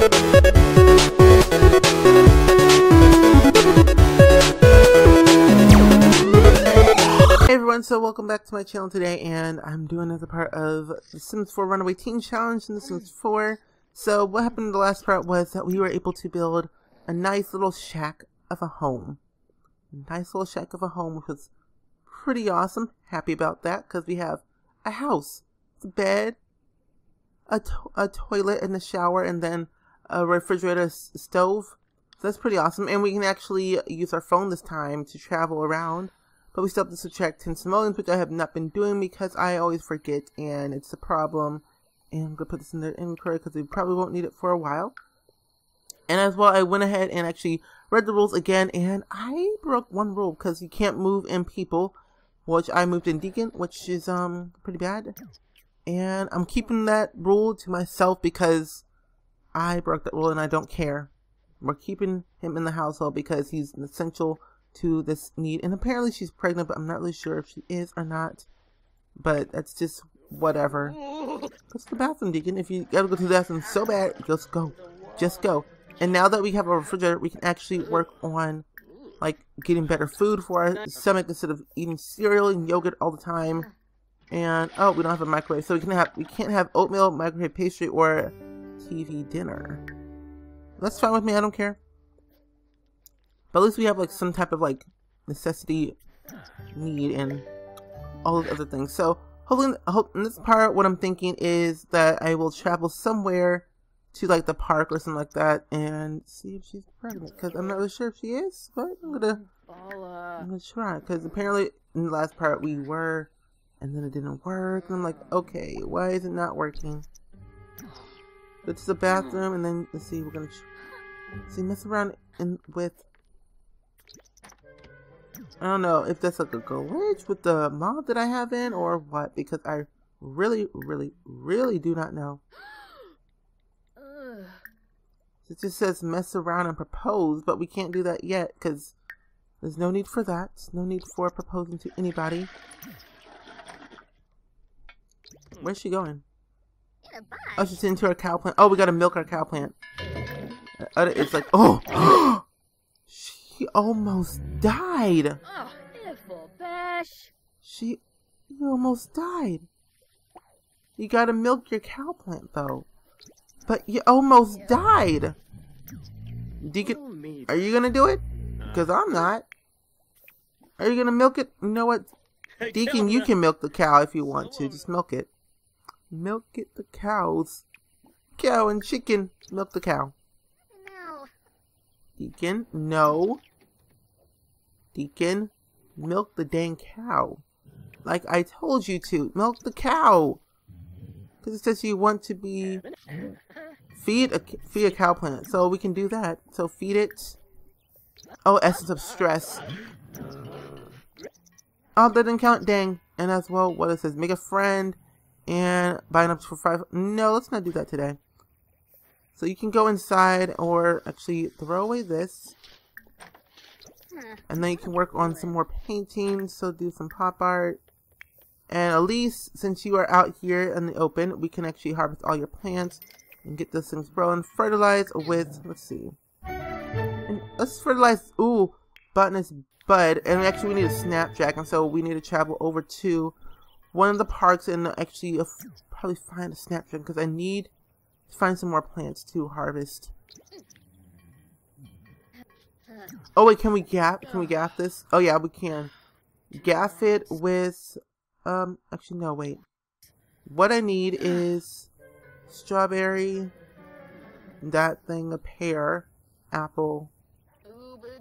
Hey everyone, so welcome back to my channel today, and I'm doing another part of The Sims 4 Runaway Teen Challenge in The Sims 4. So what happened in the last part was that we were able to build a nice little shack of a home. A nice little shack of a home, which was pretty awesome. Happy about that, because we have a house, a bed, a, to a toilet and a shower, and then a refrigerator stove. So that's pretty awesome, and we can actually use our phone this time to travel around but we still have to subtract 10 simoleons, which I have not been doing because I always forget, and it's a problem. And I'm going to put this in the inventory because we probably won't need it for a while. And as well, I went ahead and actually read the rules again, and I broke one rule because you can't move in people, which I moved in Deacon, which is um pretty bad. And I'm keeping that rule to myself because I broke that rule and I don't care. We're keeping him in the household because he's essential to this need. And apparently she's pregnant, but I'm not really sure if she is or not. But that's just whatever. Go to the bathroom, Deacon. If you gotta go to the bathroom so bad, just go. Just go. And now that we have a refrigerator, we can actually work on like getting better food for our stomach instead of eating cereal and yogurt all the time. And oh, we don't have a microwave, so we can have we can't have oatmeal, microwave pastry, or TV dinner. That's fine with me. I don't care. But at least we have like some type of like necessity need and all those other things. So hopefully, hope in this part, what I'm thinking is that I will travel somewhere to like the park or something like that and see if she's pregnant. Because I'm not really sure if she is, but I'm gonna I'm gonna try. Because apparently in the last part we were, and then it didn't work. And I'm like, okay, why is it not working? Go to the mm-hmm. bathroom and then let's see. We're gonna see mess around in with I don't know if that's like a glitch with the mod that I have in or what because I really, really, really do not know. It just says mess around and propose, but we can't do that yet because there's no need for that. No need for proposing to anybody. Where's she going? Oh, she's into our cow plant. Oh, we gotta milk our cow plant. Uh, it's like, oh! She almost died. Oh, she, you almost died. You gotta milk your cow plant though. But you almost died. Deacon, are you gonna do it? Because I'm not. Are you gonna milk it? You know what? Deacon, you can milk the cow if you want to. Just milk it. Milk it the cows. Cow and chicken. Milk the cow. No. Deacon, no. Deacon, milk the dang cow. Like I told you to, milk the cow. Because it says you want to be feed a feed a cow plant, so we can do that. So feed it. Oh, essence of stress. Oh, that didn't count. Dang. And as well, what it says, make a friend and buying up for five. No, let's not do that today. So you can go inside or actually throw away this. And then you can work on some more painting, so do some pop art. And Elyse, since you are out here in the open, we can actually harvest all your plants and get those things growing. Fertilize with, let's see. And let's fertilize, ooh, botanist bud. And actually we need a snapdragon, so we need to travel over to one of the parks and actually uh, probably find a snapdragon because I need to find some more plants to harvest. Oh wait, can we gaff? Can we gaff this? Oh yeah, we can. Gaff it with, um, actually no, wait. What I need is strawberry, that thing, a pear, apple,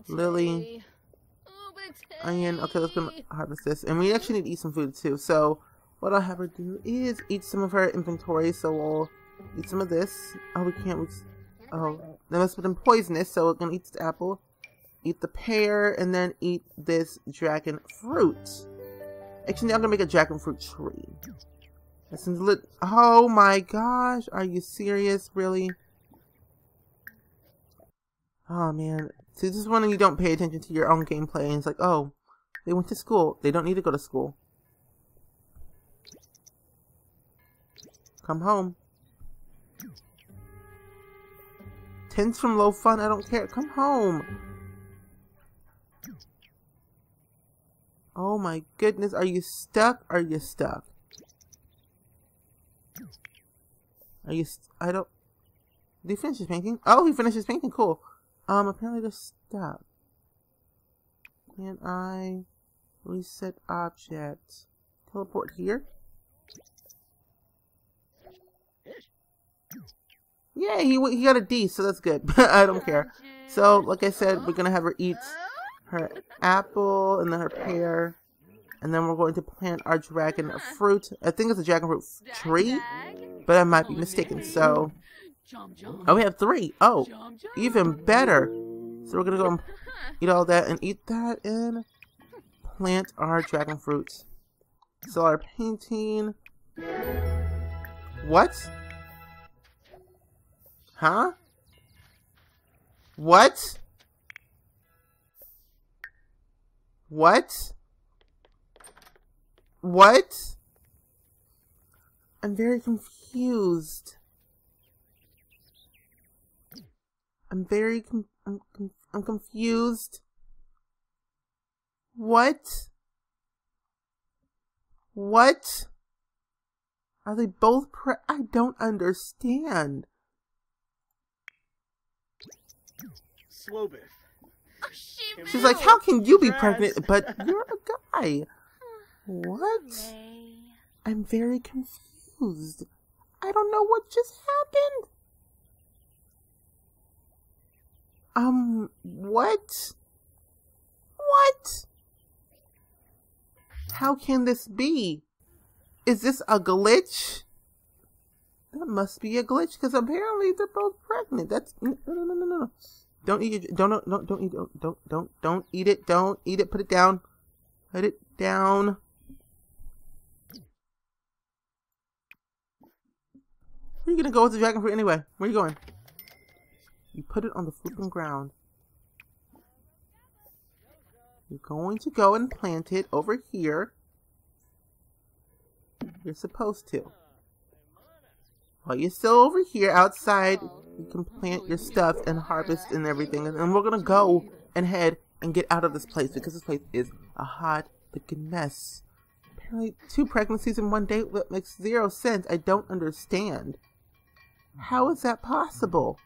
lily, onion. Okay, let's go harvest this. And we actually need to eat some food too. So what I'll have her do is eat some of her inventory. So we'll eat some of this. Oh, we can't. We, oh, that must have been poisonous. So we're gonna eat this apple eat the pear, and then eat this dragon fruit. Actually, I'm gonna make a dragon fruit tree. This is lit. Oh my gosh, are you serious? Really? Oh man. See, this is when you don't pay attention to your own gameplay, and it's like, oh, they went to school. They don't need to go to school. Come home. Tens from low fun, I don't care. Come home. Oh my goodness, are you stuck? Are you stuck? Are you, st I don't, did he finish his painting? Oh, he finished his painting, cool. Um, apparently they're stuck. Can I reset object? Teleport here? Yeah, he, he got a D, so that's good. I don't care. So, like I said, we're gonna have her eat her apple and then her pear. And then we're going to plant our dragon fruit. I think it's a dragon fruit tree, but I might be mistaken. So, oh, we have three. Oh, even better. So we're gonna go and eat all that and eat that and plant our dragon fruits. So our painting. What? Huh? What? What? What? I'm very confused. I'm very com I'm, com I'm confused. What? What? Are they both pre- I don't understand. Slowbit. She's like, how can you be pregnant, but you're a guy? What? I'm very confused. I don't know what just happened. Um, what? What? How can this be? Is this a glitch? That must be a glitch because apparently they're both pregnant. That's no, no, no, no, no. Don't eat it. Don't, don't, don't eat. Don't, don't, don't, don't eat it. Don't eat it. Put it down. Put it down. Where are you gonna go with the dragon fruit anyway? Where are you going? You put it on the flipping ground. You're going to go and plant it over here. You're supposed to. While you're still over here outside, you can plant your stuff and harvest and everything. And we're gonna go and head and get out of this place because this place is a hot freaking mess. Apparently, two pregnancies in one day that makes zero sense. I don't understand. How is that possible?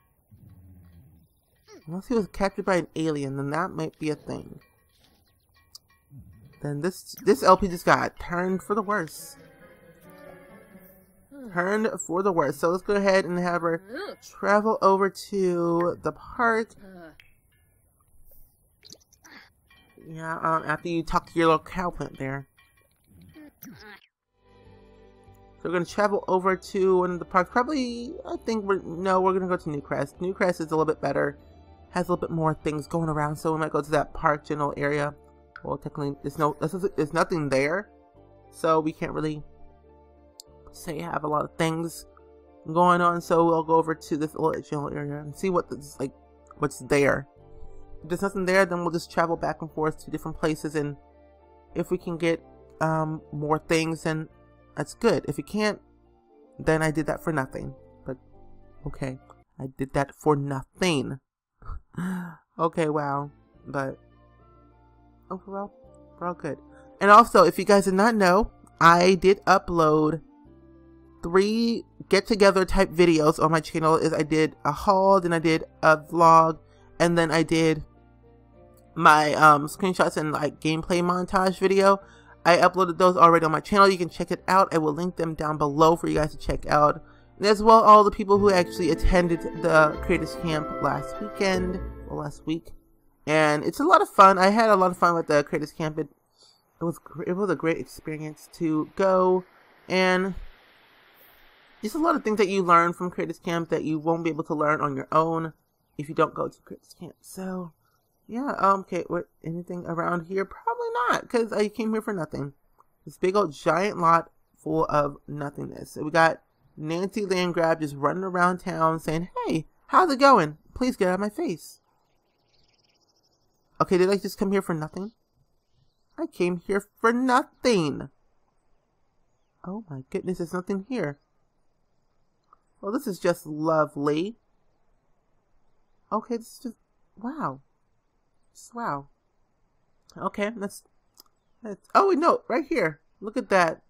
Unless he was captured by an alien, then that might be a thing. Then this this LP just got turned for the worse. Turned for the worse. So let's go ahead and have her travel over to the park. Yeah, um, after you talk to your little cowplant there. So we're gonna travel over to one of the parks. Probably, I think we're no, we're gonna go to Newcrest. Newcrest is a little bit better, has a little bit more things going around. So we might go to that park general area. Well, technically, there's no, there's nothing there, so we can't really say have a lot of things going on. So we'll go over to this little general area and see what this like, what's there. If there's nothing there, then we'll just travel back and forth to different places, and if we can get um, more things, then that's good. If you can't, then I did that for nothing. But okay, I did that for nothing. Okay, wow, but overall, we're all good. And also, if you guys did not know, I did upload three get together type videos on my channel. Is I did a haul, then I did a vlog, and then I did my um, screenshots and like gameplay montage video. I uploaded those already on my channel. You can check it out. I will link them down below for you guys to check out. As well, all the people who actually attended the Creators Camp last weekend, or last week. And it's a lot of fun. I had a lot of fun with the Creators Camp. It, it was it was a great experience to go and just a lot of things that you learn from Creators Camp that you won't be able to learn on your own if you don't go to Creators Camp. So yeah, um, okay, what, anything around here? Probably not, because I came here for nothing. This big old giant lot full of nothingness. So we got Nancy Landgraab just running around town saying, hey, how's it going? Please get out of my face. Okay, did I just come here for nothing? I came here for nothing. Oh my goodness, there's nothing here. Well, this is just lovely. Okay, this is just wow. Just wow. Okay, let's. oh no, right here. Look at that.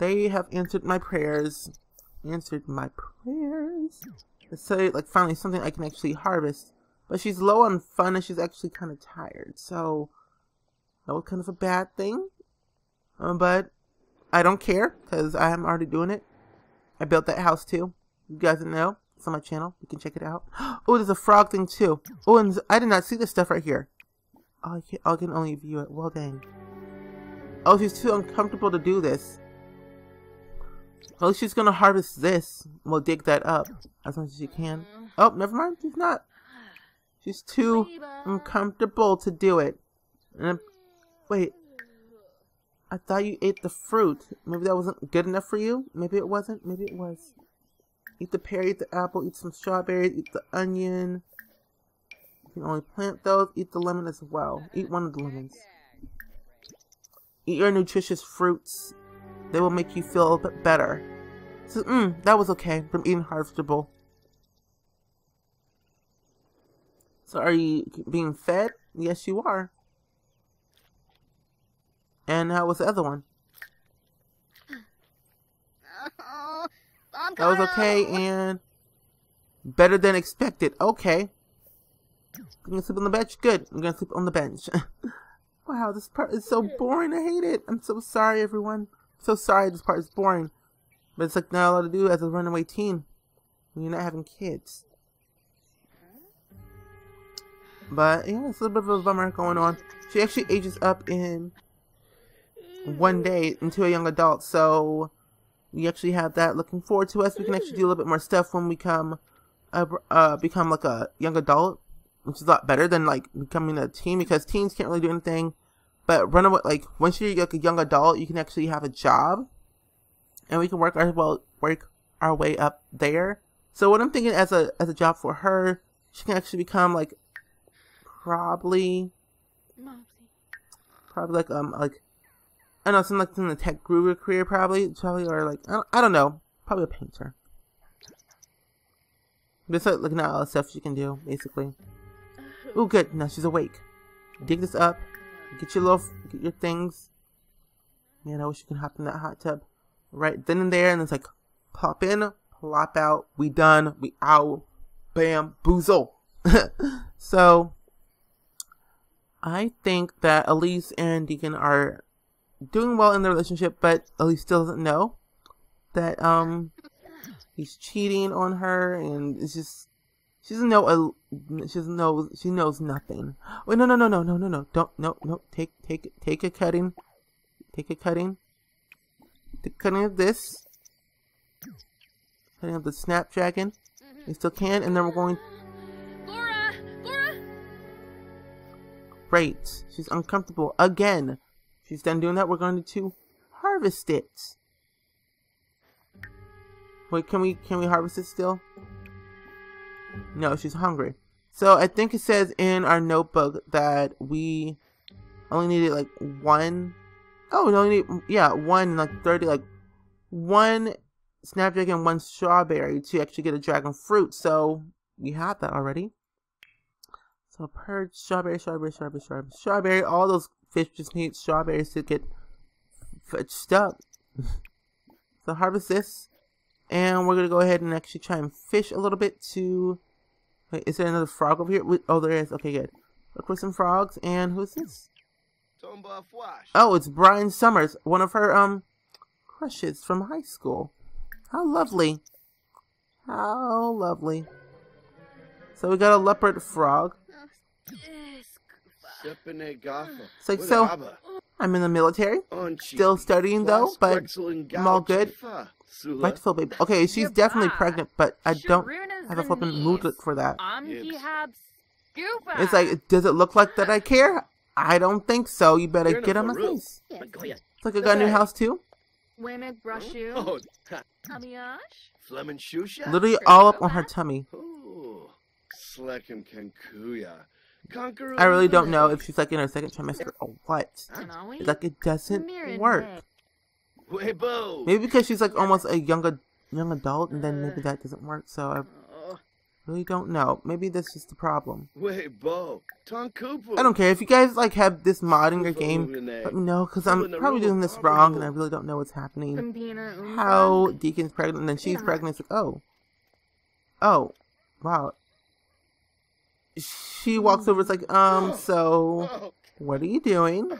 They have answered my prayers. Answered my prayers. Let's say like finally something I can actually harvest. But she's low on fun and she's actually kind of tired. So that was kind of a bad thing. Um, but I don't care because I am already doing it. I built that house too. You guys didn't know. It's on my channel. You can check it out. Oh, there's a frog thing too. Oh, and I did not see this stuff right here. Oh, I can, I can only view it. Well, dang. Oh, she's too uncomfortable to do this. Well, she's gonna harvest this. We'll dig that up as much as she can. Mm-hmm. Oh, never mind. She's not. She's too uncomfortable to do it. And wait, I thought you ate the fruit. Maybe that wasn't good enough for you. Maybe it wasn't. Maybe it was. Eat the pear, eat the apple, eat some strawberries, eat the onion. You can only plant those. Eat the lemon as well. Eat one of the lemons. Eat your nutritious fruits. They will make you feel a bit better. So, mm, that was okay from eating harvestable. So are you being fed? Yes, you are. And how was the other one? That was okay and better than expected. Okay. I'm gonna sleep on the bench. Good. I'm gonna sleep on the bench. wow, this part is so boring. I hate it. I'm so sorry, everyone. So sorry this part is boring. But it's like not a lot to do as a runaway teen when you're not having kids. But yeah, it's a little bit of a bummer going on. She actually ages up in one day into a young adult, so we actually have that looking forward to us. We can actually do a little bit more stuff when we come, uh, uh, become like a young adult, which is a lot better than like becoming a teen because teens can't really do anything. But runaway, like once you're like a young adult, you can actually have a job, and we can work our well work our way up there. So what I'm thinking as a as a job for her, she can actually become like probably probably like um like I don't know something like in the tech guru career probably probably or like I don't, I don't know probably a painter. Just like looking at all the stuff she can do basically. Oh good now she's awake. Dig this up. Get your little get your things. Man, I wish you could hop in that hot tub right then and there and it's like pop in, plop out. We done. We out. Bam, boozle. so I think that Elyse and Deacon are doing well in their relationship, but Elyse still doesn't know that um he's cheating on her, and it's just she doesn't know. She doesn't know. She knows nothing. Wait, no, no, no, no, no, no, no. Don't, no, no. Take, take, take a cutting. Take a cutting. The cutting of this. Cutting of the snapdragon. Mm-hmm. We still can, and then we're going Laura, Laura. Great. She's uncomfortable again. She's done doing that. We're going to harvest it. Wait, can we can we harvest it still? No, she's hungry. So I think it says in our notebook that we only needed like one. Oh, no, need yeah one like thirty like one snapdragon, one strawberry to actually get a dragon fruit. So we have that already. So purge strawberry, strawberry, strawberry, strawberry, strawberry. All those fish just need strawberries to get fetched up. so harvest this, and we're gonna go ahead and actually try and fish a little bit to. Wait, is there another frog over here? Oh, there is. Okay, good. Look for some frogs. And who's this? Tomba Oh, it's Brian Summers, one of her um crushes from high school. How lovely. How lovely. So we got a leopard frog. It's like, so- I'm in the military. Still studying though, but I'm all good. Right to baby. Okay, she's definitely pregnant, but I don't have a flippin' mood for that. Amki Yes. have scuba. It's like, does it look like that I care? I don't think so. You better You're get a on my Farouk. face. It's like I got a new house too. Women brush you. Oh, Amiash. Flemen Shusha? Literally all up on her tummy. Slekim Kenkuya. Conqueror. I really don't know if she's like in her second trimester or what. It's like it doesn't work. Maybe because she's like almost a young ad- young adult, and then maybe that doesn't work. So I Oh, really don't know. Maybe that's just the problem. Wait, Bo. Tonkupu. I don't care if you guys like have this mod in your game. Let me know because I'm probably doing this wrong and I really don't know what's happening. How Deacon's pregnant and then she's pregnant. It's like, oh, oh, wow. She walks over. It's like, um, so Oh, what are you doing?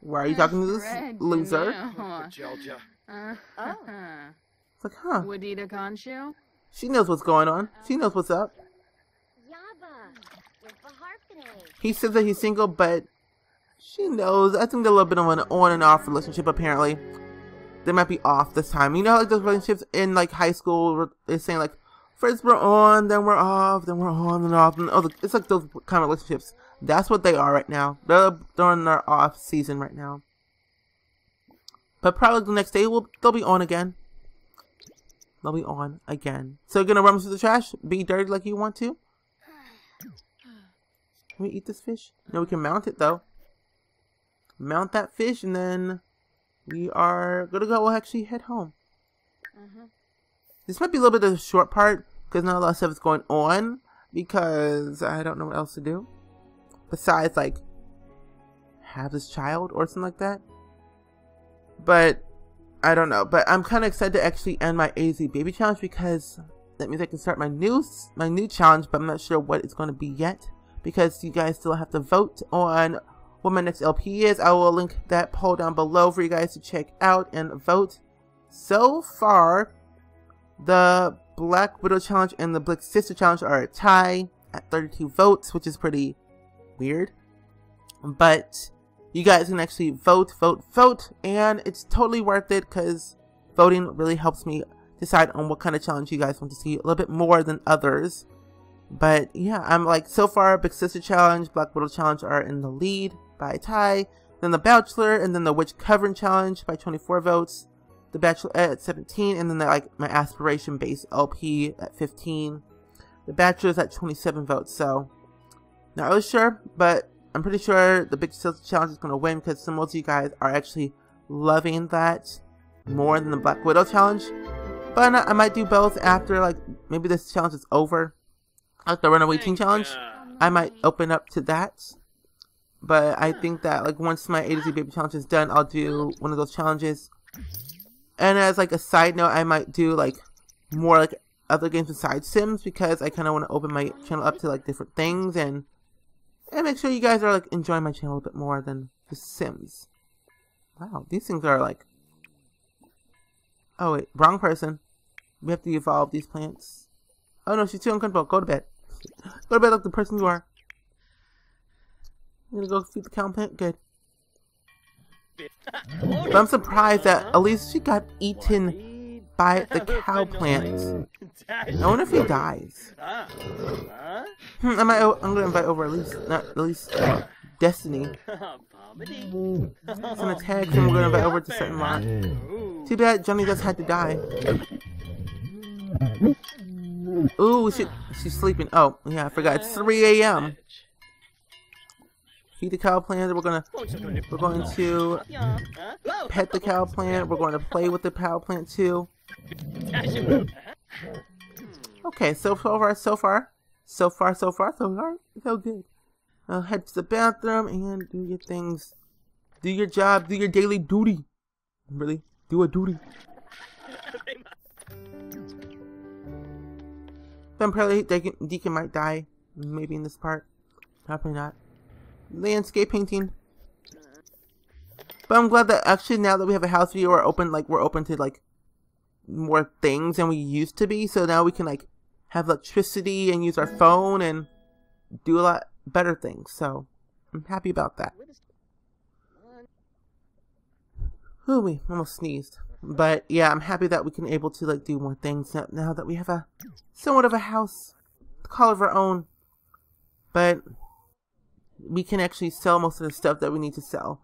Why are you talking to this loser? Janelle. Jelja. Uh-huh. It's like, huh? Wadida Konshu? She knows what's going on. She knows what's up. Yaba. He says that he's single, but she knows. I think they're a little bit of an on and off relationship. Apparently, they might be off this time. You know, how, like those relationships in like high school, where they're saying like, first we're on, then we're off, then we're on and off, and oh, it's like those kind of relationships. That's what they are right now. They're in their off season right now. But probably the next day will they'll be on again. They'll be on again. So you're gonna run through the trash, be dirty like you want to. Can we eat this fish? No, we can mount it though. Mount that fish, and then we are gonna go. Actually head home. Mm-hmm. This might be a little bit of a short part because not a lot of stuff is going on because I don't know what else to do besides like have this child or something like that. But I don't know. But I'm kind of excited to actually end my AZ baby challenge because that means I can start my new my new challenge. But I'm not sure what it's going to be yet because you guys still have to vote on what my next LP is. I will link that poll down below for you guys to check out and vote. So far, the Black Widow Challenge and the Big Sister Challenge are a tie at 32 votes, which is pretty weird. But you guys can actually vote, vote, vote, and it's totally worth it because voting really helps me decide on what kind of challenge you guys want to see a little bit more than others. But yeah, I'm like so far Big Sister Challenge, Black Widow Challenge are in the lead by a tie. Then the Bachelor and then the Witch Covering Challenge by 24 votes. The Bachelor at 17 and then the, like my aspiration based LP at 15. The Bachelor's at 27 votes. So not really sure, but I'm pretty sure the Big Sister Challenge is going to win because some of you guys are actually loving that more than the Black Widow Challenge. But I might do both after like maybe this challenge is over like the Runaway Teen Challenge, I might open up to that. But I think that like once my A to Z Baby Challenge is done, I'll do one of those challenges. And as like a side note, I might do like more like other games besides Sims because I kind of want to open my channel up to like different things and and make sure you guys are like enjoying my channel a bit more than the Sims. Wow, these things are like. Oh wait, wrong person. We have to evolve these plants. Oh no, she's too uncomfortable. Go to bed. Go to bed like the person you are. I'm gonna go feed the cow plant? Good. But I'm surprised that at least she got eaten by the cow plant. I wonder if he dies. Hmm, I might, I'm gonna invite over Elyse, not Elyse, uh, Destiny. It's gonna tag him. We're gonna invite over to certain lot. Too bad Johnny just had to die. Ooh, she, she's sleeping. Oh, yeah, I forgot. It's 3 a.m. Feed the cow plant. We're gonna we're going to pet the cow plant. We're going to play with the cow plant too. Okay, so far, so far, so far, so far, so far, so good. Uh, head to the bathroom and do your things. Do your job. Do your daily duty. Really, do a duty. Then probably Deacon, Deacon might die. Maybe in this part. Probably not. Landscape painting. But I'm glad that actually now that we have a house view, we're open like we're open to like more things than we used to be. So now we can like have electricity and use our phone and do a lot better things. So I'm happy about that. Ooh, we almost sneezed. But yeah, I'm happy that we can able to like do more things now, now that we have a somewhat of a house to call of our own. But we can actually sell most of the stuff that we need to sell.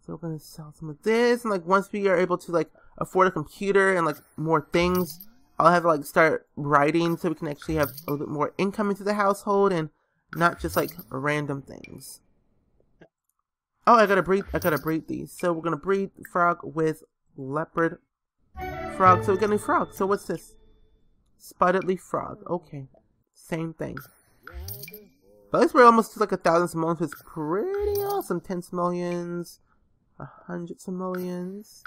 So we're gonna sell some of this, and like once we are able to like afford a computer and like more things, I'll have to like start writing so we can actually have a little bit more income into the household and not just like random things. Oh, I gotta breed. I gotta breed these. So we're gonna breed frog with leopard frog. So we're getting frog. So what's this? Spotted leaf frog. Okay. Same thing. But at least we're almost to like a thousand simoleons, is pretty awesome. Ten simoleons, a hundred simoleons.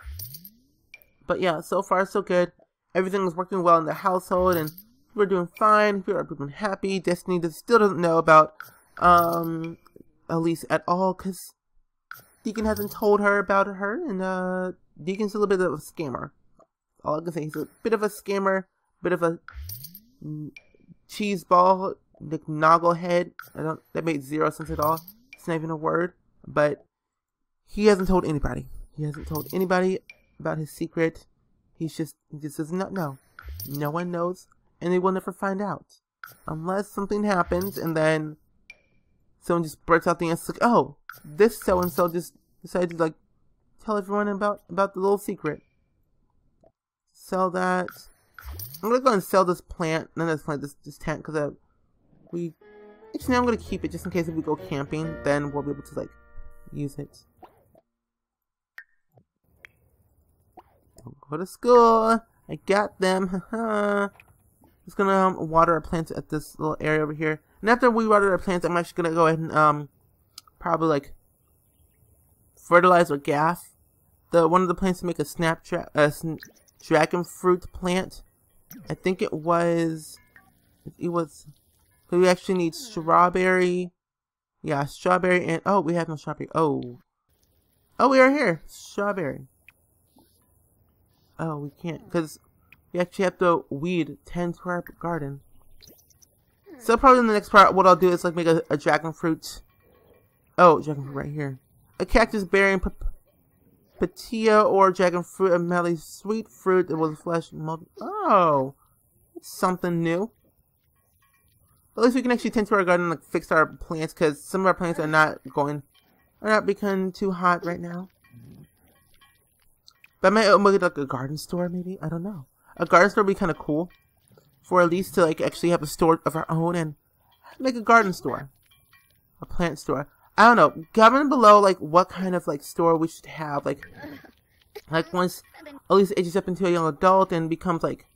But yeah, so far so good. Everything is working well in the household, and we're doing fine. We are doing happy. Destiny still doesn't know about um Elyse at all, cause Deacon hasn't told her about her, and uh, Deacon's a little bit of a scammer. All I can say, he's a bit of a scammer, bit of a cheese ball, like nogglehead. I don't. That made zero sense at all. It's not even a word. But he hasn't told anybody. He hasn't told anybody about his secret. He's just he just does not know. No one knows, and they will never find out unless something happens, and then someone just breaks out the answer like, "Oh, this so and so just decided to like tell everyone about about the little secret." Sell that. I'm gonna go and sell this plant. No, this plant, this this tent, because uh, we. Actually, I'm gonna keep it just in case if we go camping, then we'll be able to like use it. Don't go to school. I got them. Just gonna um, water our plants at this little area over here. And after we water our plants, I'm actually gonna go ahead and um probably like fertilize or gaff the one of the plants to make a snapdra uh, sn dragon fruit plant. I think it was it was so we actually need strawberry. Yeah, strawberry and oh we have no strawberry. Oh. Oh we are here. Strawberry. Oh we can't because we actually have to weed tend to our garden. So probably in the next part, what I'll do is like make a, a dragon fruit. Oh, dragon fruit right here. A cactus bearing pitaya or dragon fruit, a melly sweet fruit that was flesh. Oh, something new. At least we can actually tend to our garden and like, fix our plants because some of our plants are not going, are not becoming too hot right now. But I might make like a garden store maybe. I don't know. A garden store would be kind of cool for at least to like actually have a store of our own and make a garden store, a plant store. I don't know. Comment below like what kind of like store we should have. Like, like once Elyse ages up into a young adult and becomes like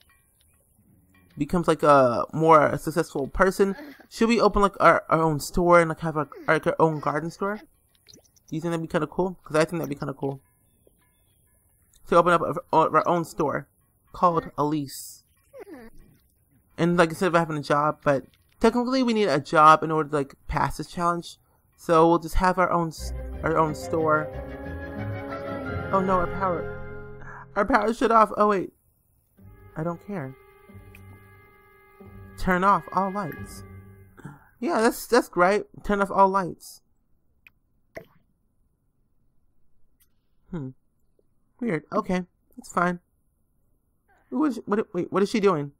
becomes like a more successful person, should we open like our, our own store and like have our, our, our own garden store? Do you think that'd be kind of cool? Because I think that'd be kind of cool to open up our, our own store called mm-hmm. Elyse. And like instead of having a job, but technically we need a job in order to like pass this challenge. So we'll just have our own our own store. Oh no, our power, our power shut off. Oh wait, I don't care. Turn off all lights. Yeah, that's that's great. Turn off all lights. Hmm. Weird. Okay, that's fine. What is, what, wait, what is she doing?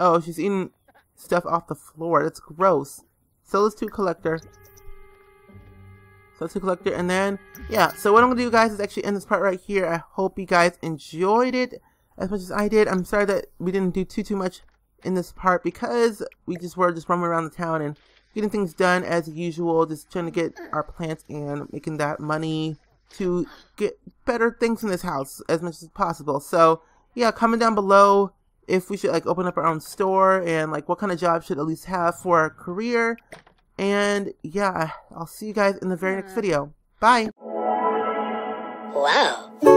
Oh, she's eating stuff off the floor. That's gross. So let's do collector. So let's do collector. And then, yeah. So what I'm to do, guys, is actually end this part right here. I hope you guys enjoyed it as much as I did. I'm sorry that we didn't do too, too much in this part because we just were just roaming around the town and getting things done as usual. Just trying to get our plants and making that money to get better things in this house as much as possible. So, yeah, comment down below if we should like open up our own store and like what kind of job should Elyse have for our career. And yeah, I'll see you guys in the very next video. Bye. Wow.